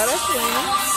era assim, né?